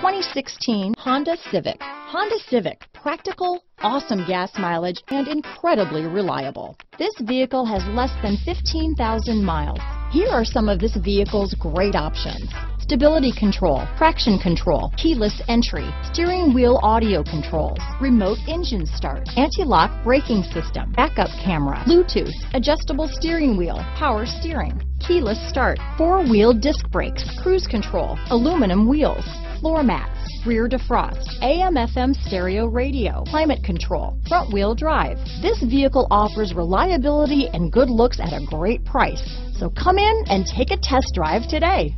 2016 Honda Civic. Honda Civic, practical, awesome gas mileage, and incredibly reliable. This vehicle has less than 15,000 miles. Here are some of this vehicle's great options. Stability control, traction control, keyless entry, steering wheel audio controls, remote engine start, anti-lock braking system, backup camera, Bluetooth, adjustable steering wheel, power steering, keyless start, four-wheel disc brakes, cruise control, aluminum wheels, floor mats, rear defrost, AM FM stereo radio, climate control, front wheel drive. This vehicle offers reliability and good looks at a great price. So come in and take a test drive today.